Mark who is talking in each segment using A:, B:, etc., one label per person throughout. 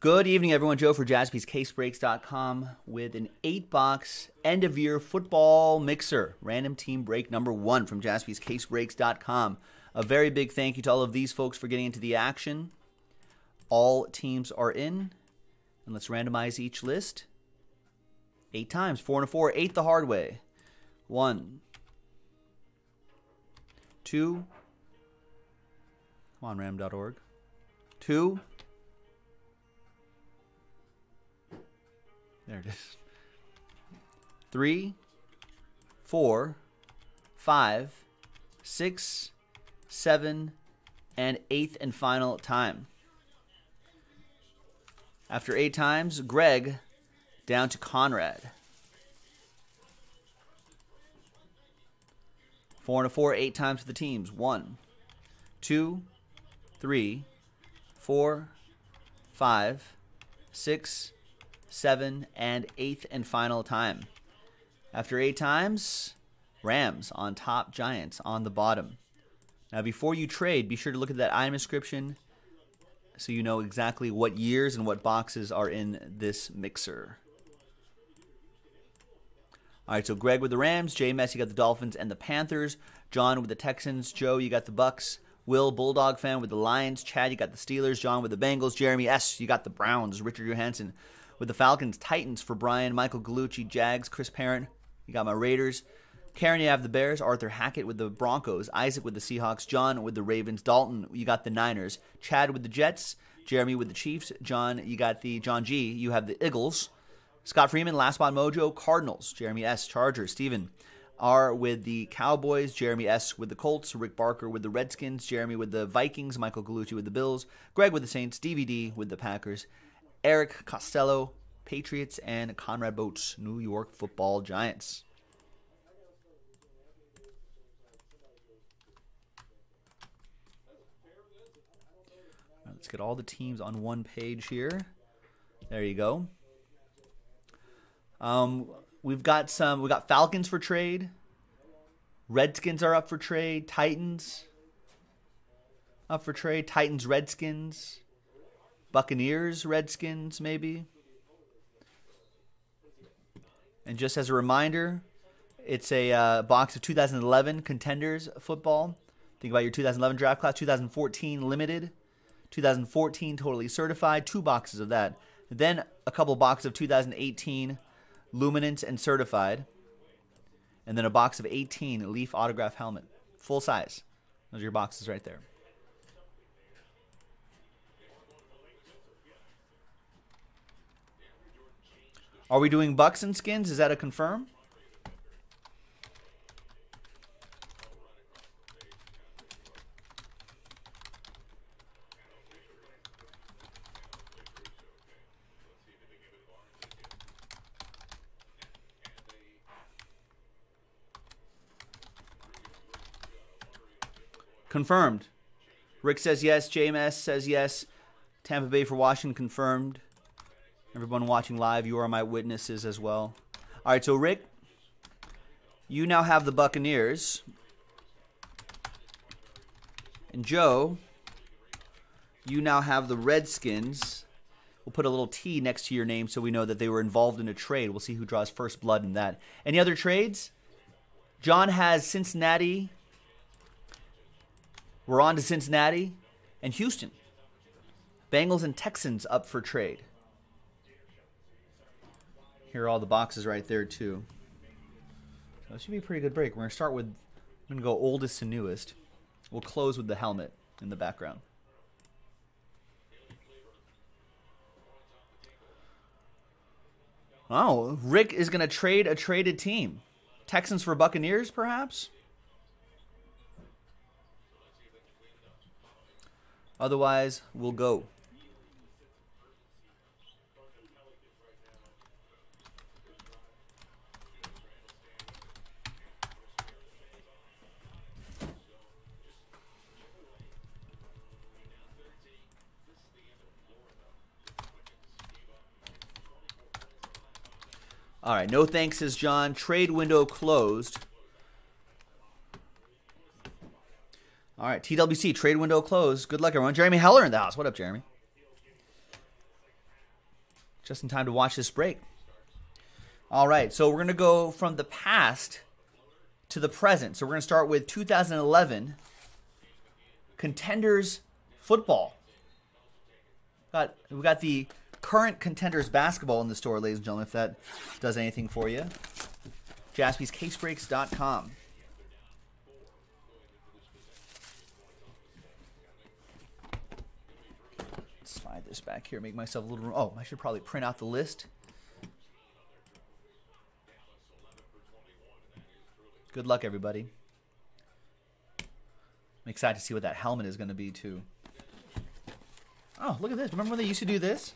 A: Good evening, everyone. Joe for jaspyscasebreaks.com with an eight box end of year football mixer. Random team break number one from jaspyscasebreaks.com. A very big thank you to all of these folks for getting into the action. All teams are in. And let's randomize each list eight times. Four and a four, eight the hard way. One, two, come on, random.org. Two, There it is. Three, four, five, six, seven, and eighth and final time. After eight times, Greg down to Conrad. Four and a four, eight times for the teams. One, two, three, four, five, six, seven, and eighth and final time. After eight times, Rams on top, Giants on the bottom. Now, before you trade, be sure to look at that item description so you know exactly what years and what boxes are in this mixer. All right, so Greg with the Rams, Jay Messi got the Dolphins and the Panthers, John with the Texans, Joe you got the Bucks, Will Bulldog fan with the Lions, Chad you got the Steelers, John with the Bengals, Jeremy S you got the Browns, Richard Johansson with the Falcons, Titans for Brian, Michael Galucci, Jags, Chris Parent. You got my Raiders. Karen, you have the Bears. Arthur Hackett with the Broncos. Isaac with the Seahawks. John with the Ravens. Dalton, you got the Niners. Chad with the Jets. Jeremy with the Chiefs. John, you got the John G. You have the Eagles. Scott Freeman, Last Spot Mojo, Cardinals. Jeremy S. Chargers. Steven R with the Cowboys. Jeremy S. with the Colts. Rick Barker with the Redskins. Jeremy with the Vikings. Michael Galucci with the Bills. Greg with the Saints. DVD with the Packers. Eric Costello, Patriots, and Conrad Boats, New York Football Giants. let's get all the teams on one page here. There you go. Um, we've got some. We got Falcons for trade. Redskins are up for trade. Titans up for trade. Titans, Redskins. Buccaneers, Redskins, maybe. And just as a reminder, it's a uh, box of 2011 contenders football. Think about your 2011 draft class, 2014 limited, 2014 totally certified, two boxes of that. Then a couple boxes of 2018 luminance and certified. And then a box of 18 Leaf autograph helmet, full size. Those are your boxes right there. Are we doing bucks and skins? Is that a confirm? Confirmed. Rick says yes. JMS says yes. Tampa Bay for Washington confirmed. Everyone watching live, you are my witnesses as well. All right, so Rick, you now have the Buccaneers. And Joe, you now have the Redskins. We'll put a little T next to your name so we know that they were involved in a trade. We'll see who draws first blood in that. Any other trades? John has Cincinnati. We're on to Cincinnati and Houston. Bengals and Texans up for trade. Here are all the boxes right there too. So it should be a pretty good break. We're gonna start with I'm gonna go oldest to newest. We'll close with the helmet in the background. Oh, Rick is gonna trade a traded team. Texans for Buccaneers, perhaps? Otherwise, we'll go. Right, no thanks, says John. Trade window closed. All right, TWC, trade window closed. Good luck, everyone. Jeremy Heller in the house. What up, Jeremy? just in time to watch this break. All right, so we're going to go from the past to the present. So we're going to start with 2011 contenders football. Got we got the current contenders basketball in the store, ladies and gentlemen. If that does anything for you, JaspysCaseBreaks.com. Slide this back here, make myself a little room. Oh, I should probably print out the list. Good luck, everybody. I'm excited to see what that helmet is going to be, too. Oh, look at this. Remember when they used to do this?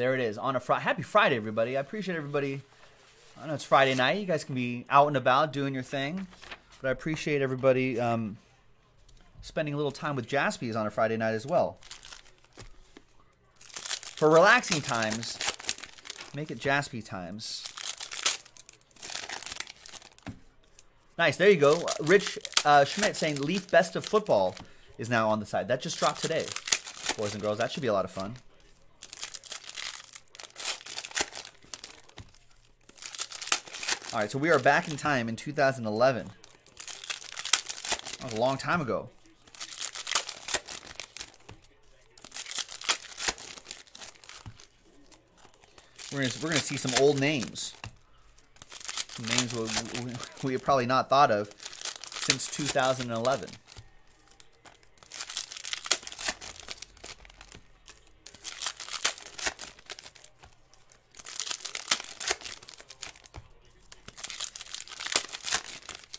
A: There it is on a Friday. Happy Friday, everybody! I appreciate everybody. I know it's Friday night. You guys can be out and about doing your thing, but I appreciate everybody um, spending a little time with Jaspys on a Friday night as well. For relaxing times, make it Jaspy times. Nice, there you go. Rich uh, Schmidt saying Leaf Best of Football is now on the side. That just dropped today, boys and girls. That should be a lot of fun. All right, so we are back in time in 2011. That was a long time ago. We're gonna, we're gonna see some old names. Names we, we, we have probably not thought of since 2011.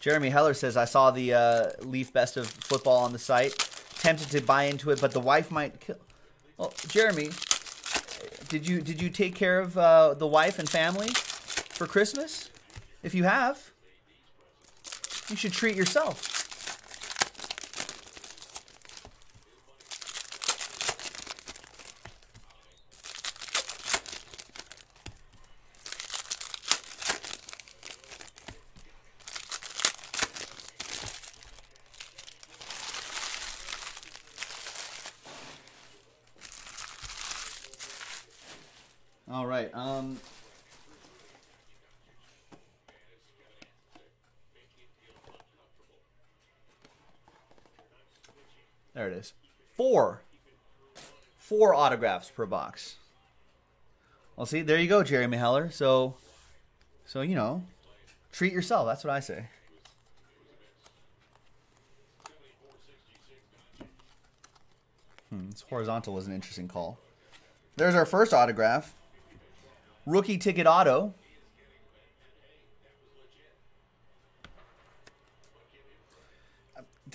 A: Jeremy Heller says, I saw the uh, Leaf Best of Football on the site. Tempted to buy into it, but the wife might kill. Well, Jeremy, did you did you take care of uh, the wife and family for Christmas? If you have, you should treat yourself. All right. Um. There it is. Four. Four autographs per box. Well, see, there you go, Jeremy Heller. So, so you know, treat yourself. That's what I say. Hmm, this horizontal was an interesting call. There's our first autograph. Rookie ticket auto.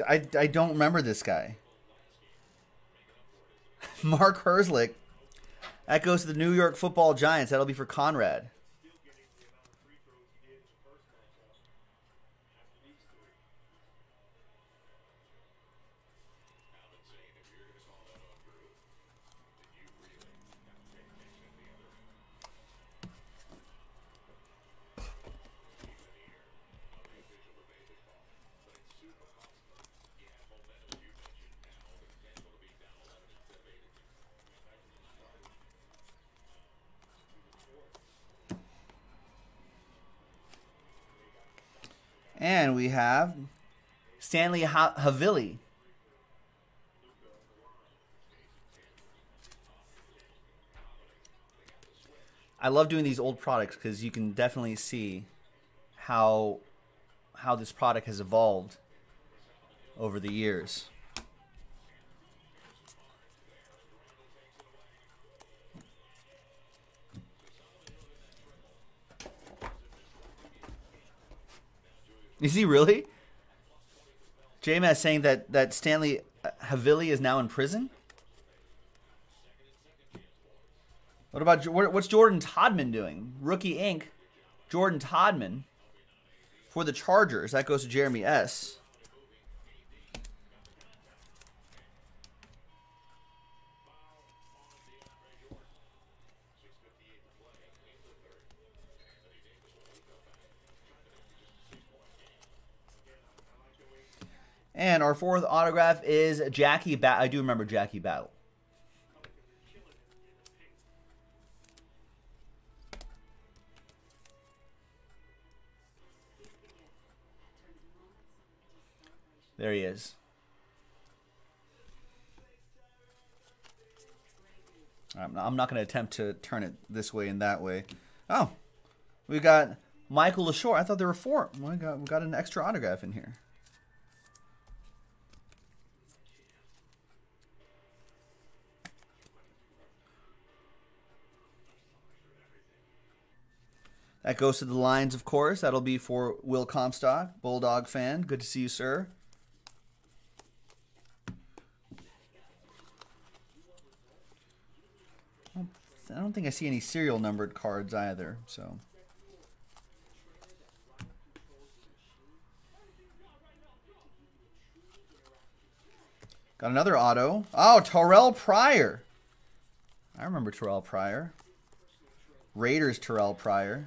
A: I, I don't remember this guy. Mark Herzlich. That goes to the New York football giants. That'll be for Conrad. And we have Stanley ha- Havili. I love doing these old products because you can definitely see how how this product has evolved over the years. Is he really? JMS saying that, that Stanley uh, Havili is now in prison? What about what's Jordan Todman doing? Rookie Ink. Jordan Todman, For the Chargers, that goes to Jeremy S. And our fourth autograph is Jackie Battle. I do remember Jackie Battle. There he is. I'm not going to attempt to turn it this way and that way. Oh, we got Mikel Leshoure. I thought there were four. We got, we got an extra autograph in here. That goes to the Lions, of course. That'll be for Will Comstock, Bulldog fan. Good to see you, sir. I don't think I see any serial numbered cards either, so. Got another auto. Oh, Terrelle Pryor. I remember Terrelle Pryor. Raiders Terrelle Pryor.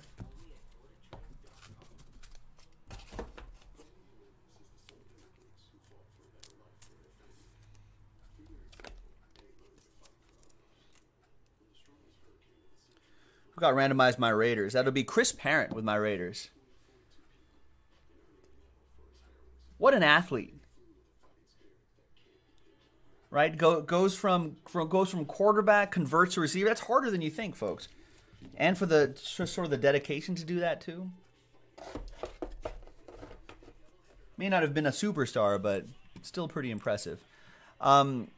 A: Who got randomized my Raiders? That'll be Chris Parent with my Raiders. What an athlete. Right? Go, goes from, from goes from quarterback, converts to receiver. That's harder than you think, folks. And for the sort of the dedication to do that too. May not have been a superstar, but still pretty impressive. Um,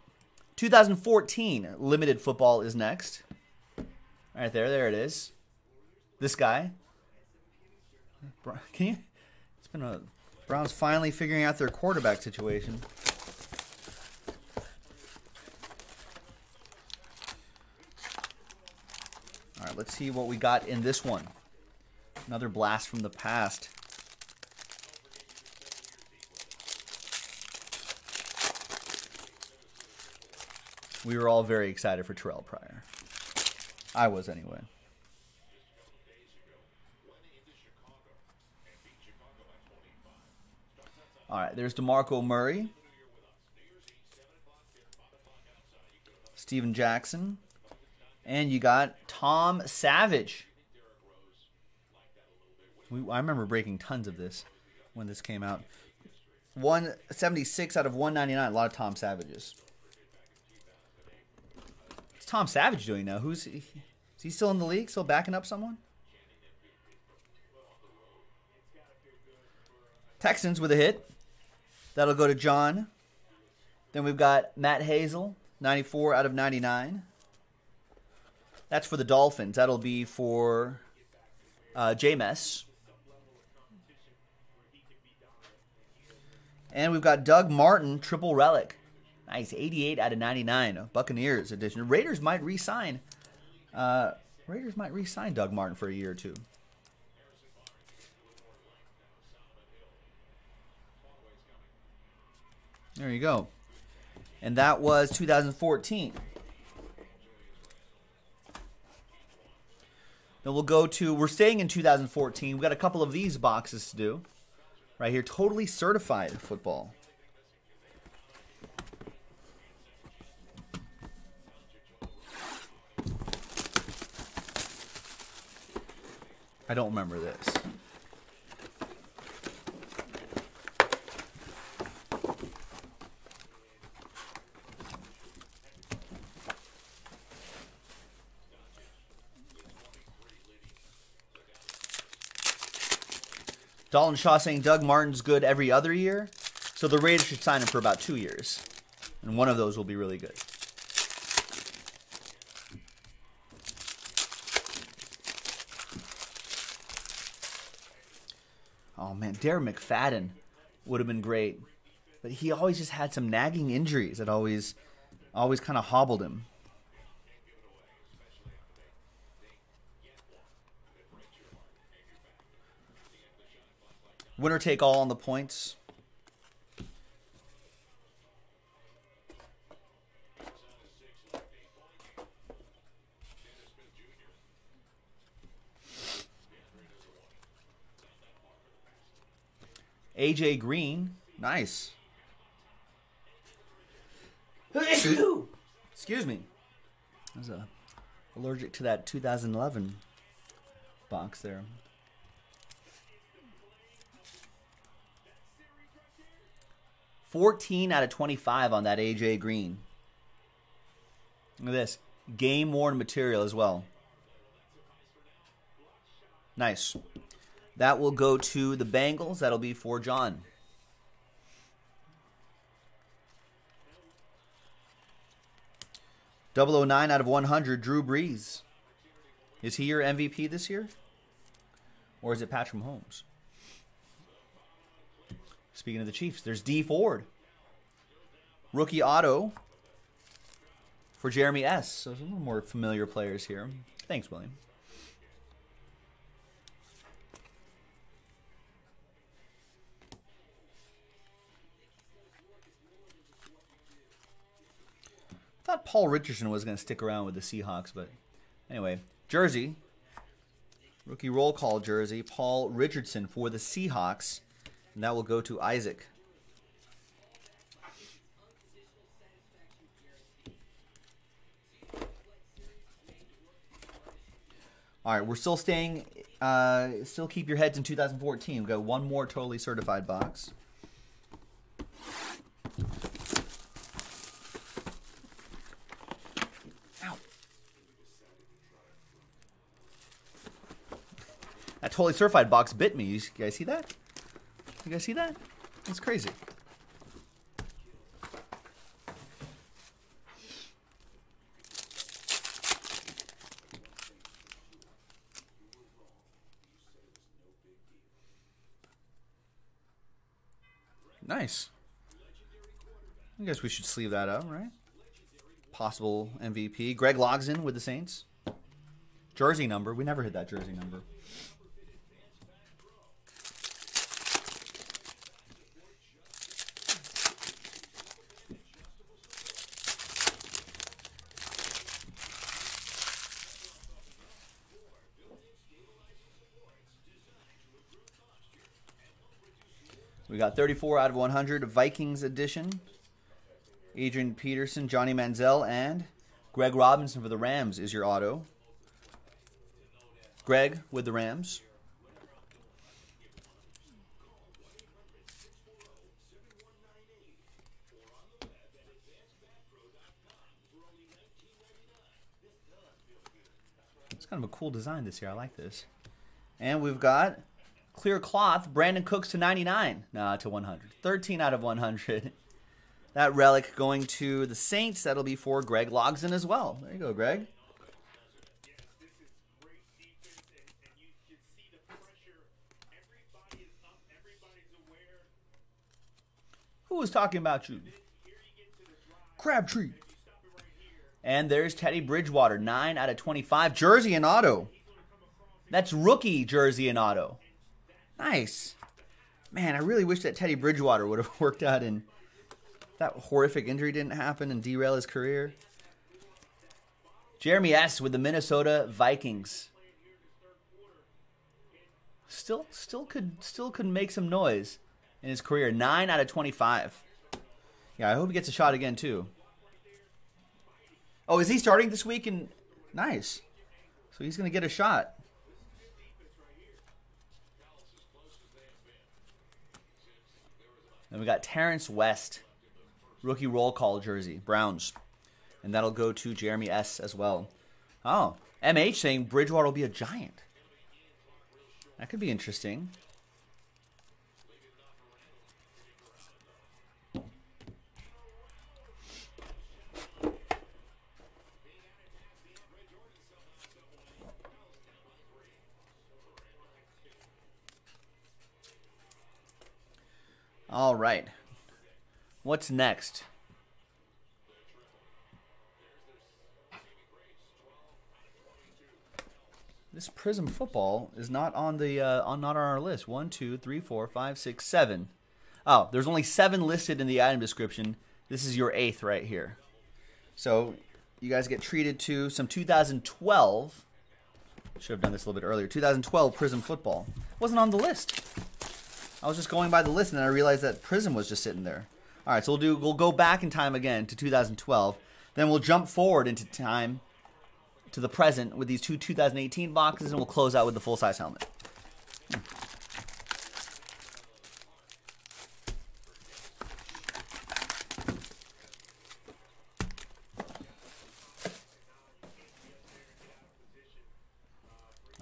A: 2014 limited football is next. Right there, there it is. This guy. Can you? It's been a Browns finally figuring out their quarterback situation. All right, let's see what we got in this one. Another blast from the past. We were all very excited for Terrelle Pryor. I was anyway. All right, there's DeMarco Murray. Steven Jackson. And you got Tom Savage. We, I remember breaking tons of this when this came out. 176 out of 199. A lot of Tom Savages. Tom Savage doing now? Who's he? Is he still in the league? Still backing up someone? Texans with a hit. That'll go to John. Then we've got Matt Hazel, 94 out of 99. That's for the Dolphins. That'll be for uh, James. And we've got Doug Martin, triple relic. Nice, 88 out of 99. Buccaneers edition. Raiders might re-sign. Uh, Raiders might re-sign Doug Martin for a year or two. There you go. And that was 2014. Then we'll go to, we're staying in 2014. We've got a couple of these boxes to do. Right here, totally certified football. I don't remember this. Dalton Shaw saying Doug Martin's good every other year. So the Raiders should sign him for about two years. And one of those will be really good. Oh man, Darren McFadden would have been great, but he always just had some nagging injuries that always, always kind of hobbled him. Winner take all on the points. AJ Green, nice. Excuse me. I was uh, allergic to that 2011 box there. Fourteen out of twenty-five on that AJ Green. Look at this game worn material as well. Nice. That will go to the Bengals. That'll be for John. Double oh nine out of 100, Drew Brees. Is he your MVP this year? Or is it Patrick Mahomes? Speaking of the Chiefs, there's Dee Ford. Rookie auto for Jeremy S. So some more familiar players here. Thanks, William. Thought Paul Richardson was going to stick around with the Seahawks, but anyway, jersey, rookie roll call jersey, Paul Richardson for the Seahawks, and that will go to Isaac. All right, we're still staying. Uh, still keep your heads in 2014. We've got one more totally certified box. Totally certified box bit me. You guys see that? You guys see that? That's crazy. Nice. I guess we should sleeve that up, right? Possible MVP. Greg Logson with the Saints. Jersey number. We never hit that jersey number. We got 34 out of 100 Vikings edition. Adrian Peterson, Johnny Manziel, and Greg Robinson for the Rams is your auto. Greg with the Rams. It's kind of a cool design this year. I like this. And we've got Clear cloth, Brandin Cooks to 99. Nah, to 100. 13 out of 100. That relic going to the Saints. That'll be for Greg Logson as well. There you go, Greg. Who was talking about you? Crabtree. And there's Teddy Bridgewater, 9 out of 25. Jersey and auto. That's rookie jersey and auto. Nice. Man, I really wish that Teddy Bridgewater would have worked out and that horrific injury didn't happen and derail his career. Jeremy S. with the Minnesota Vikings. Still still could still could make some noise in his career. 9 out of 25. Yeah, I hope he gets a shot again too. Oh, is he starting this week? And nice. So he's to get a shot. Then we got Terrance West, rookie roll call jersey, Browns. And that'll go to Jeremy S. as well. Oh, MH saying Bridgewater will be a giant. That could be interesting. All right. What's next? This Prism football is not on the uh, on not on our list. One, two, three, four, five, six, seven. Oh, there's only seven listed in the item description. This is your eighth right here. So you guys get treated to some 2012. Should have done this a little bit earlier. 2012 Prism football wasn't on the list. I was just going by the list and then I realized that Prism was just sitting there. All right, so we'll do we'll go back in time again to 2012. Then we'll jump forward into time to the present with these two 2018 boxes and we'll close out with the full size helmet.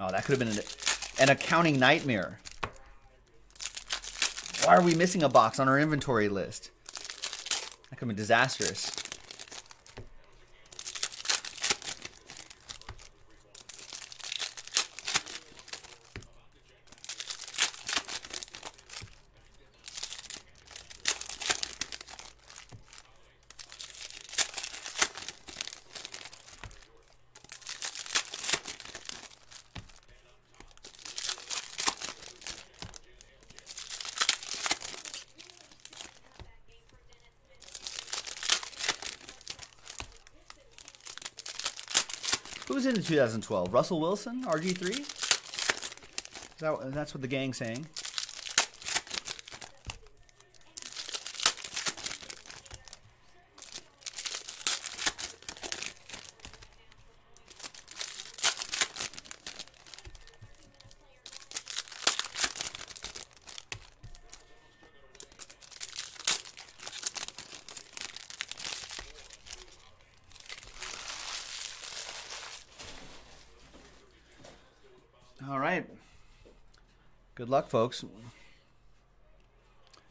A: Oh, that could have been an, an accounting nightmare. Why are we missing a box on our inventory list? That could be disastrous. Who's in the 2012? Russell Wilson, RG3. Is that, that's what the gang's saying. All right. Good luck, folks.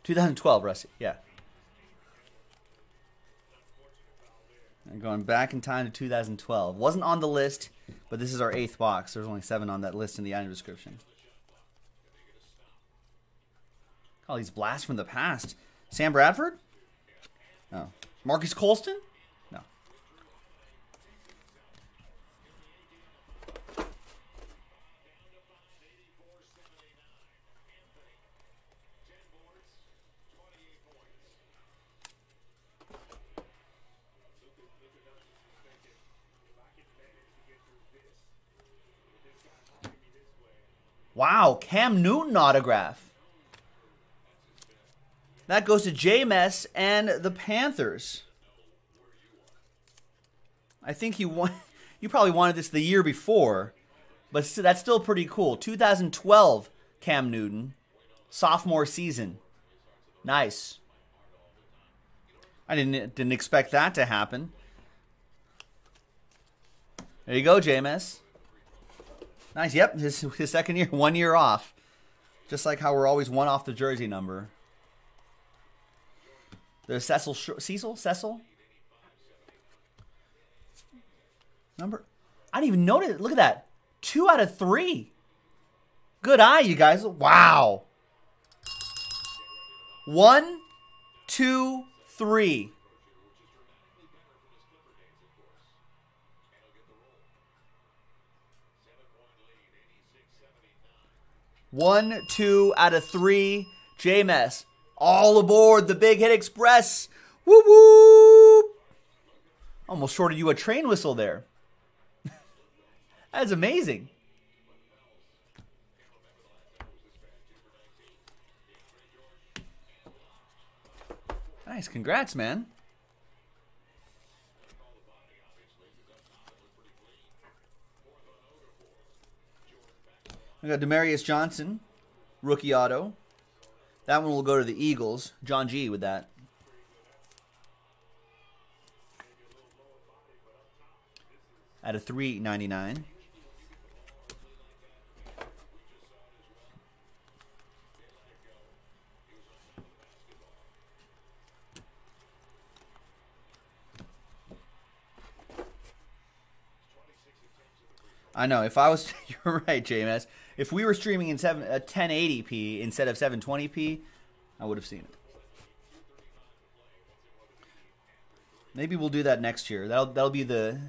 A: 2012, Rusty. Yeah. And going back in time to 2012. Wasn't on the list, but this is our eighth box. There's only seven on that list in the item description. All these blasts from the past. Sam Bradford? No. Marques Colston? No. Wow, Cam Newton autograph. That goes to JMS and the Panthers. I think you want you probably wanted this the year before, but that's still pretty cool. 2012 Cam Newton, sophomore season. Nice. I didn't didn't expect that to happen. There you go, JMS. Nice. Yep, his his second year, one year off. Just like how we're always one off the jersey number. There's Cecil Cecil Cecil. Number. I didn't even notice. Look at that. Two out of three. Good eye, you guys. Wow. One, two, three. One, two out of three. JMS. All aboard the Big Hit Express. Woo woo! Almost shorted you a train whistle there. That's amazing. Nice. Congrats, man. I got Damaris Johnson, rookie auto. That one will go to the Eagles. John G with that. At a three ninety nine. I know. If I was, you're right, JMS. If we were streaming in seven, uh, 1080p instead of 720p, I would have seen it. Maybe we'll do that next year. That'll that'll be the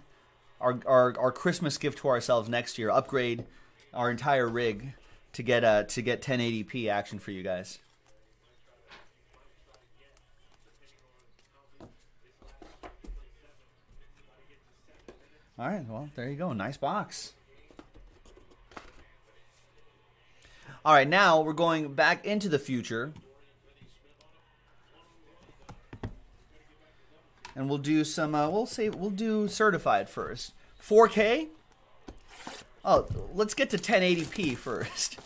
A: our our our Christmas gift to ourselves next year. Upgrade our entire rig to get uh to get 1080p action for you guys. All right, well, there you go. Nice box. All right, now we're going back into the future. And we'll do some uh, we'll say we'll do certified first. 4K? Oh, let's get to 1080p first.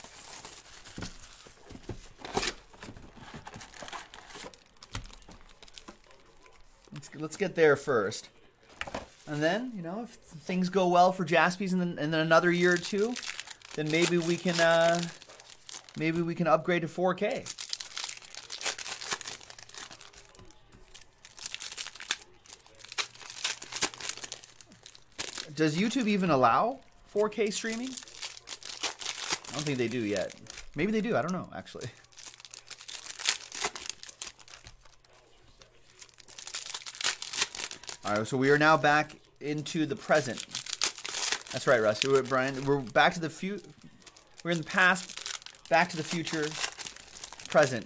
A: Let's, let's get there first. And then, you know, if things go well for Jaspys in, in another year or two, then maybe we can uh, maybe we can upgrade to 4K. Does YouTube even allow 4K streaming? I don't think they do yet. Maybe they do. I don't know, actually. All right, so we are now back into the present. That's right. We're, Brian, we're back to the future. We're in the past, back to the future, present.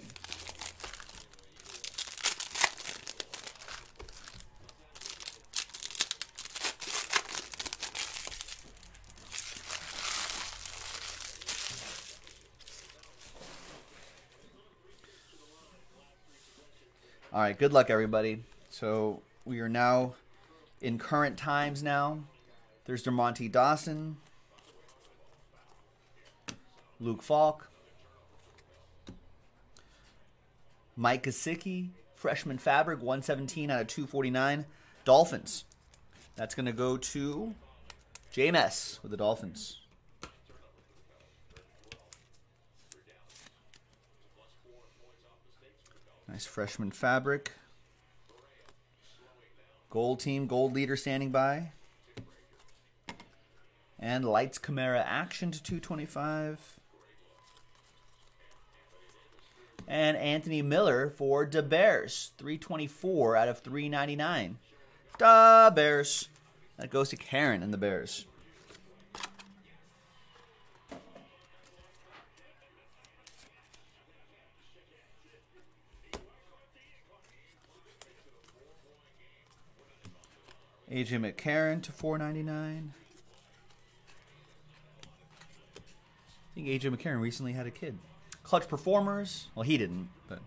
A: All right, good luck, everybody. So we are now in current times now. There's Dermontti Dawson, Luke Falk, Mike Gesicki, freshman fabric, 117 out of 249. Dolphins. That's going to go to JMS with the Dolphins. Nice freshman fabric. Gold team, gold leader standing by. And Lights Kamara action to 225. And Anthony Miller for the Bears, 324 out of 399. Da Bears. That goes to Karen and the Bears. AJ McCarron to 499. I think AJ McCarron recently had a kid. Clutch Performers. Well, he didn't, but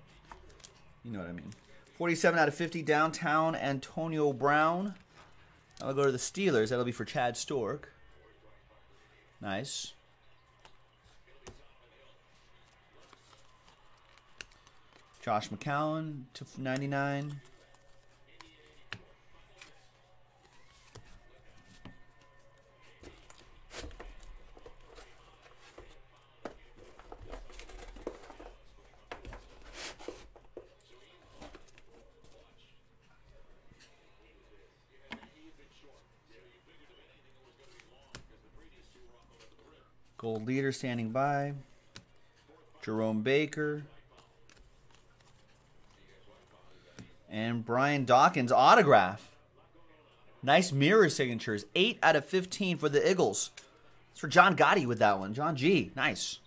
A: you know what I mean. 47 out of 50 downtown Antonio Brown. I'll go to the Steelers. That'll be for Chad Stork. Nice. Josh McCown to 99. Standing by. Jerome Baker. And Brian Dawkins autograph. Nice mirror signatures. 8 out of 15 for the Eagles. It's for John Gotti with that one. John G. Nice.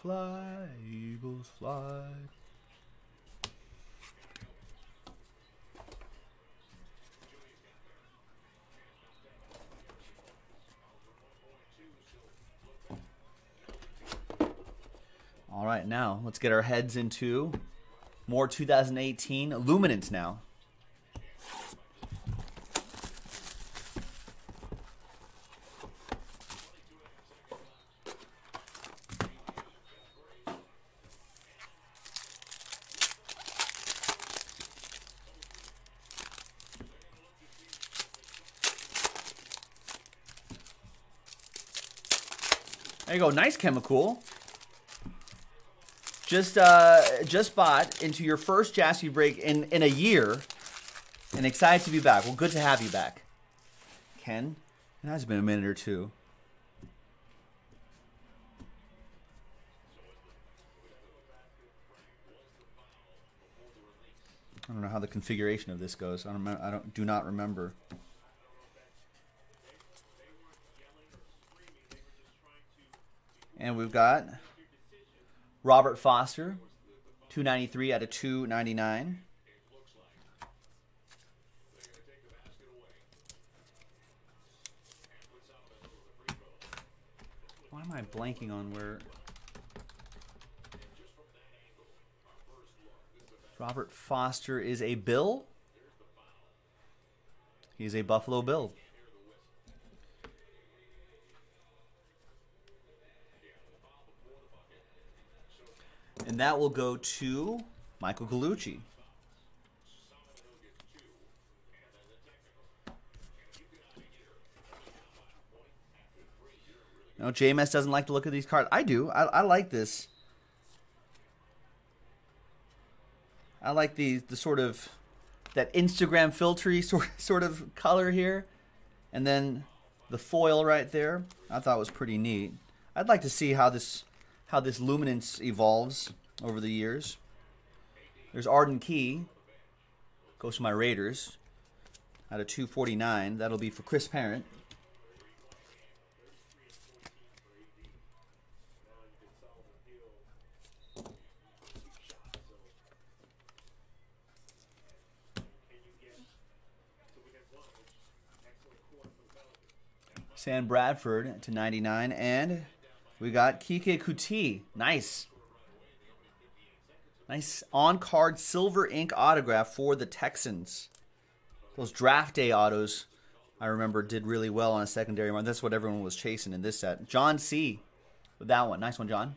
A: Fly, Eagles, fly. Now let's get our heads into more 2018 Luminance now. There you go. Nice chemical just uh, just bought into your first Jaspys break in in a year, and excited to be back. Well, good to have you back, Ken. It has been a minute or two. I don't know how the configuration of this goes. I don't. I don't. Do not remember. And we've got Robert Foster, 293 out of 299. Why am I blanking on where Robert Foster is a Bill? He's a Buffalo Bill. And that will go to Michael Gallucci. No, JMS doesn't like to look at these cards. I do. I, I like this. I like the the sort of that Instagram filtery sort sort of color here, and then the foil right there. I thought was pretty neat. I'd like to see how this how this luminance evolves over the years. There's Arden Key. Goes to my Raiders. Out of 249. That'll be for Chris Parent. Sam Bradford to 99. And we got Keke Coutee. Nice. Nice on card silver ink autograph for the Texans. Those draft day autos, I remember, did really well on a secondary run. That's what everyone was chasing in this set. John C. with that one. Nice one, John.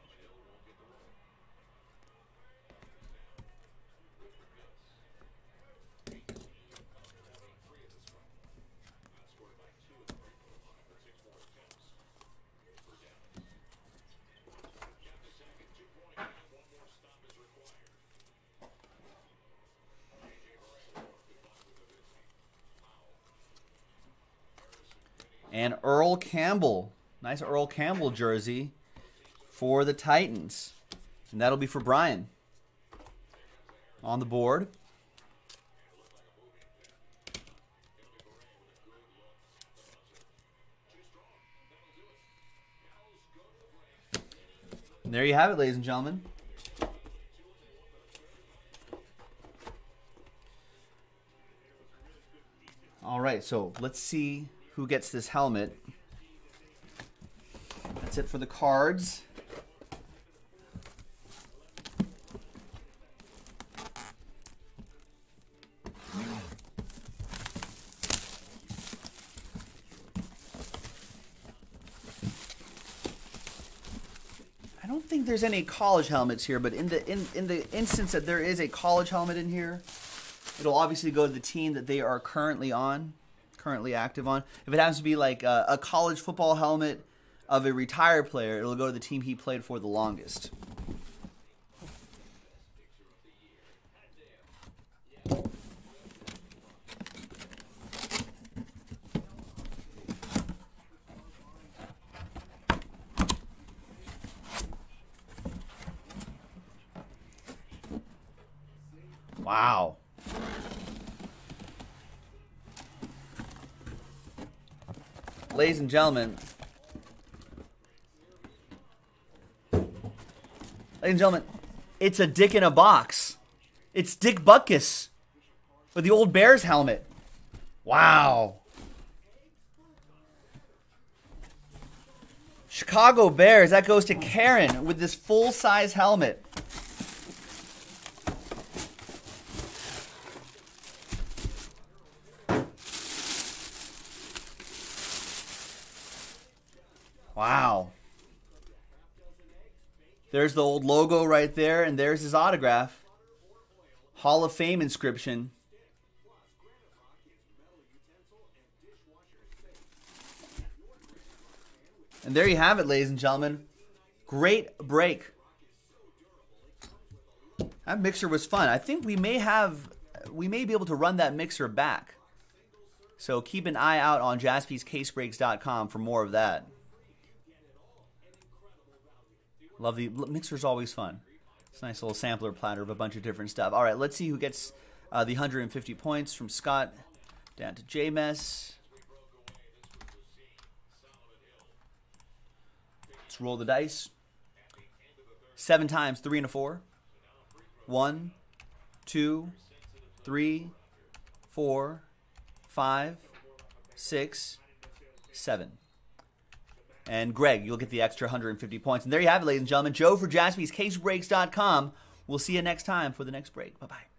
A: And Earl Campbell. Nice Earl Campbell jersey for the Titans. And that'll be for Brian. On the board. And there you have it, ladies and gentlemen. All right, so let's see who gets this helmet. That's it for the cards. I don't think there's any college helmets here, but in the in, in the instance that there is a college helmet in here, it'll obviously go to the team that they are currently on currently active on. If it happens to be like a, a college football helmet of a retired player, it'll go to the team he played for the longest. Wow. Ladies and gentlemen, ladies and gentlemen, it's a dick in a box. It's Dick Butkus with the old Bears helmet. Wow. Chicago Bears, that goes to Karen with this full size helmet. Wow. There's the old logo right there, and there's his autograph. Hall of Fame inscription. And there you have it, ladies and gentlemen. Great break. That mixer was fun. I think we may have, we may be able to run that mixer back. So keep an eye out on jaspyscasebreaks.com for more of that. Love the mixer's always fun. It's a nice little sampler platter of a bunch of different stuff. All right, let's see who gets uh, the 150 points from Scott down to J Mess. Let's roll the dice. Seven times, three and a four. One, two, three, four, five, six, seven. And Greg, you'll get the extra 150 points. And there you have it, ladies and gentlemen. Joe for jaspyscasebreaks.com. We'll see you next time for the next break. Bye bye.